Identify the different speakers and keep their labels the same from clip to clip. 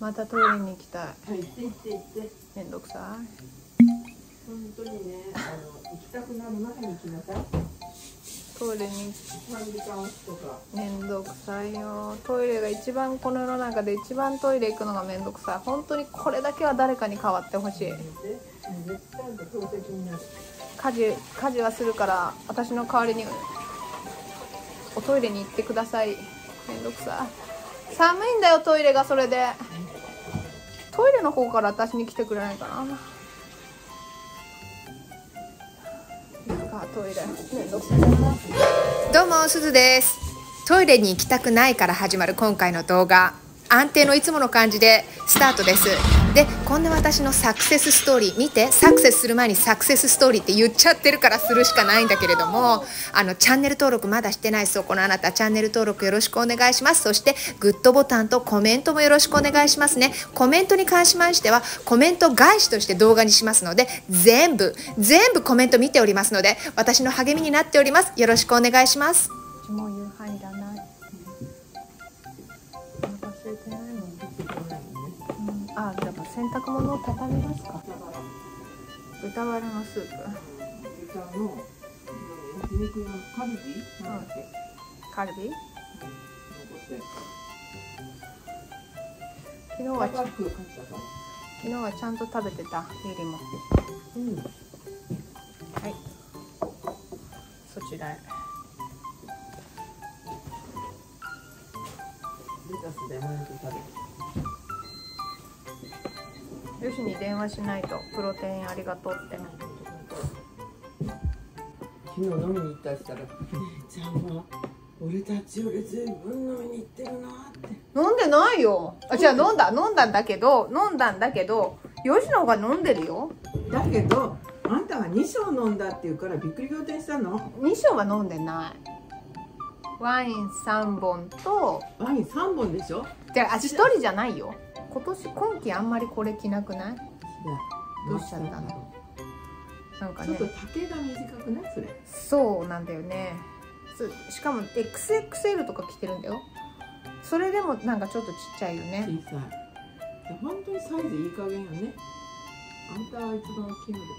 Speaker 1: またトイレに行きたい。
Speaker 2: はい行って行って行って。
Speaker 1: めんどくさ
Speaker 2: 本当にねあの行きたくなる前に行きなさい。
Speaker 1: いトイレに
Speaker 2: 3時間押すとか。
Speaker 1: めんどくさいよ。トイレが一番この世の中で一番トイレ行くのがめんどくさい。本当にこれだけは誰かに代わってほしい。家事家事はするから私の代わりにおトイレに行ってくださいめんどくさい寒いんだよトイレがそれでトイレの方から私に来てくれないかな。なかトイレ。めんどくさい
Speaker 3: どうもすずです。トイレに行きたくないから始まる今回の動画。安定のいつもの感じでスタートです。でこんな私のサクセスストーリー見てサクセスする前にサクセスストーリーって言っちゃってるからするしかないんだけれどもあのチャンネル登録まだしてないそこのあなたチャンネル登録よろしくお願いします。そしてグッドボタンとコメントもよろしくお願いしますね。コメントに関しましてはコメント返しとして動画にしますので全部全部コメント見ておりますので私の励みになっております。よろしくお願いします。
Speaker 1: もう夕飯いらな。いお腹空いてないもん、あじゃあ洗濯物を畳みますか。豚バラのスープ。
Speaker 2: 豚の焼肉のカルビ
Speaker 1: カルビ？昨日は昨日はちゃんと食べてた。ゆりも。
Speaker 2: うん。
Speaker 1: はい。そちらへ。
Speaker 2: レタスで食べる
Speaker 1: よしに電話しないとプロテインありがとうって。
Speaker 2: 昨日飲みに行ったりしたら「姉ちゃんは俺たちよりずいぶん飲みに行ってるな」って。
Speaker 1: 飲んでないよ。あじゃあ飲んだ。飲んだんだけど飲んだんだけどよしの方が飲んでるよ。
Speaker 2: だけどあんたが2升飲んだって言うからびっくり仰天したの。
Speaker 1: 2升は飲んでない。ワイン3本と。
Speaker 2: ワイン3本でしょ？
Speaker 1: じゃあ1人じゃないよ今年今季あんまりこれ着なくない？どうしちゃったの？なんかね。
Speaker 2: ちょっと丈が短くない？それ。
Speaker 1: そうなんだよね。すしかも XXL とか着てるんだよ。それでもなんかちょっとちっちゃいよね。
Speaker 2: 小さい。本当にサイズいい加減よね。あんたは一番大きいのでも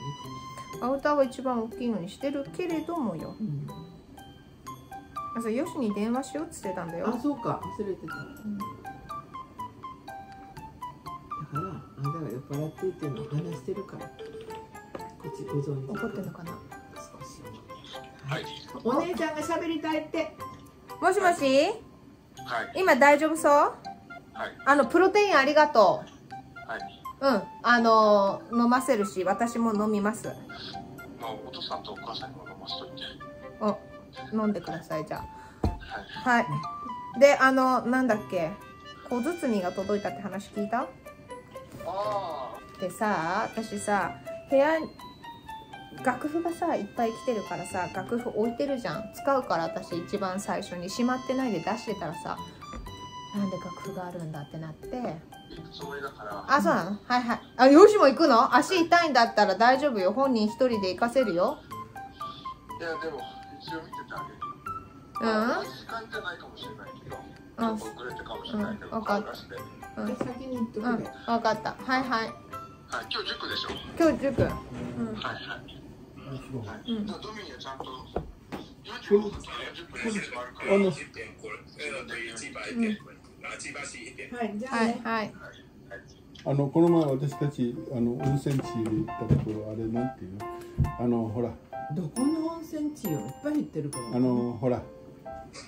Speaker 2: いいか
Speaker 1: アウターは一番大きいのにしてるけれどもよ。
Speaker 2: も、
Speaker 1: 朝よしに電話しようっつってたんだ
Speaker 2: うん、
Speaker 1: よ。
Speaker 2: あそうか。忘れてた。だ
Speaker 1: ん
Speaker 2: あんたが酔ってっていうのを話してるから。こっちご存知
Speaker 1: 怒ってんのかな？
Speaker 2: 少し。はい。お姉ちゃんが喋りたいって。
Speaker 1: もしもし？
Speaker 4: はい、
Speaker 1: 今大丈夫そう？
Speaker 4: はい、
Speaker 1: あのプロテインありがと
Speaker 4: はい。
Speaker 1: ううん。あのー飲ませるし私も飲みます。
Speaker 4: まあ、お父さんとお母さんにも飲ませといて。
Speaker 1: お飲んでくださいじゃ
Speaker 4: はい。
Speaker 1: あはい。であのなんだっけ？小包が届いたって話聞いた？
Speaker 4: あ
Speaker 1: でさ私さ部屋楽譜がさいっぱい来てるからさ楽譜置いてるじゃん。使うから私一番最初にしまってないで出してたらさなんで楽譜があるんだってなって。
Speaker 4: あ、行くつもりだから。
Speaker 1: あそうなの？はいはい。あよしも行くの？足痛いんだったら大丈夫よ。本人一人で行かせるよ。
Speaker 4: いや、でも、一応見ててあげる。
Speaker 1: うん？
Speaker 4: 時間じゃないかもしれないけど。遅れてかもしれないけど、
Speaker 1: うん。わかった。
Speaker 4: 顔出して。はい、
Speaker 1: うん。
Speaker 2: じゃあ先に言っとく
Speaker 1: うん。
Speaker 2: ね、
Speaker 1: 分かった。はいはい
Speaker 4: 今日塾でしょ？
Speaker 1: 今日塾うん
Speaker 4: はい、はい。はい。
Speaker 1: うん
Speaker 4: ドミニはちゃんと。45分とか40分で始まるから。
Speaker 5: あの
Speaker 2: はいじゃあね、
Speaker 1: はいはい
Speaker 4: はい。
Speaker 5: あのこの前私たちあの温泉地で行ったところあれなんていうの？あのほら
Speaker 2: どこの温泉地よいっぱい行ってるから
Speaker 5: あのほら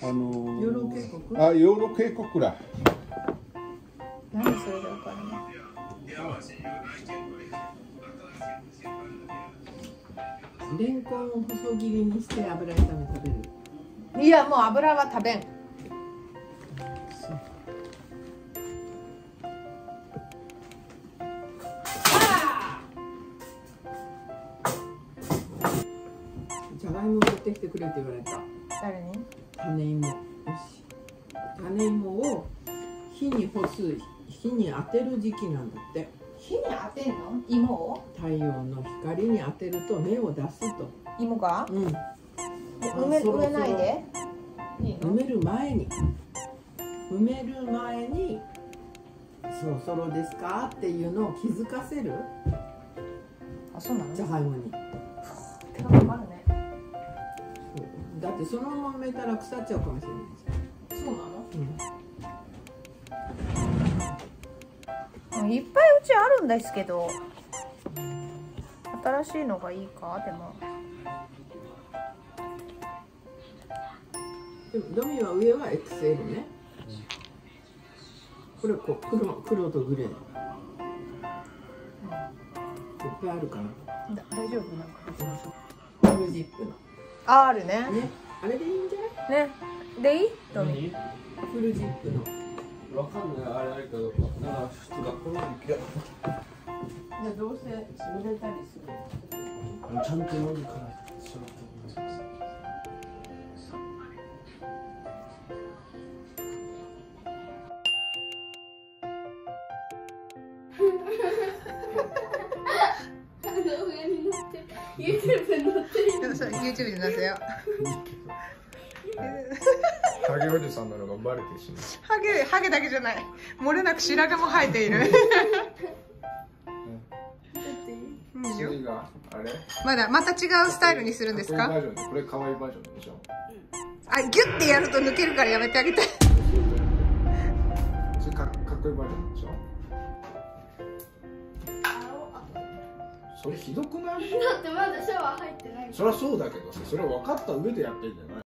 Speaker 5: あの
Speaker 2: 養老渓谷？
Speaker 5: あ養老渓谷だ
Speaker 1: 何それで分かるの
Speaker 2: レンコンを細切りにして油炒め食べる。
Speaker 1: いやもう油は食べん。
Speaker 2: じゃがいも持ってきてくれって言われた。
Speaker 1: 誰に？
Speaker 2: 種芋。種芋を火に干す火に当てる時期なんだって。
Speaker 1: 火に当てんの？芋を？
Speaker 2: 太陽の光に当てると芽を出すと。
Speaker 1: 芋が？
Speaker 2: うん。
Speaker 1: で埋め
Speaker 2: そろそろ。
Speaker 1: 植えないで。
Speaker 2: 埋める前に。埋める前にそろそろですか？っていうのを気づかせる？
Speaker 1: あそうなの？
Speaker 2: じゃがいもに。
Speaker 1: 手がかかるね。
Speaker 2: だってそのまま埋めたら腐っちゃうかもしれないじ
Speaker 1: そう
Speaker 2: うん
Speaker 1: いっぱいうちあるんですけど新しいのがいいか？でも。
Speaker 2: でもドミは上は XL ね。これこう黒黒とグレー。いっぱいあるかな。
Speaker 1: だ大丈夫？なんか。
Speaker 2: フルジップの。
Speaker 1: ああるね。
Speaker 2: ね。あれでいいんじゃない？
Speaker 1: ね。でいい？ドミ
Speaker 2: フルジップの
Speaker 5: わかんないあれあれかどなんか普通学校の時
Speaker 2: じゃあどうせ潰れたりする
Speaker 5: ちゃんと飲むからちょっと
Speaker 6: 動画に載ってる。YouTube に載ってる。
Speaker 3: YouTube で載せよ
Speaker 7: ハゲおじさんなのがバレてしまう
Speaker 3: ハゲハゲだけじゃない。漏れなく白髪も生えている。いいよ
Speaker 7: 次があれ？
Speaker 3: まだまた違うスタイルにするんですか？
Speaker 7: これ可愛いバージョンでしょ。
Speaker 3: あギュッてやると抜けるからやめてあげて。
Speaker 7: それかかっこいいバージョンでしょ。それひどくない？
Speaker 6: だってまだシャワー入ってない
Speaker 7: そりゃそうだけどさそれ分かった上でやってんじゃない？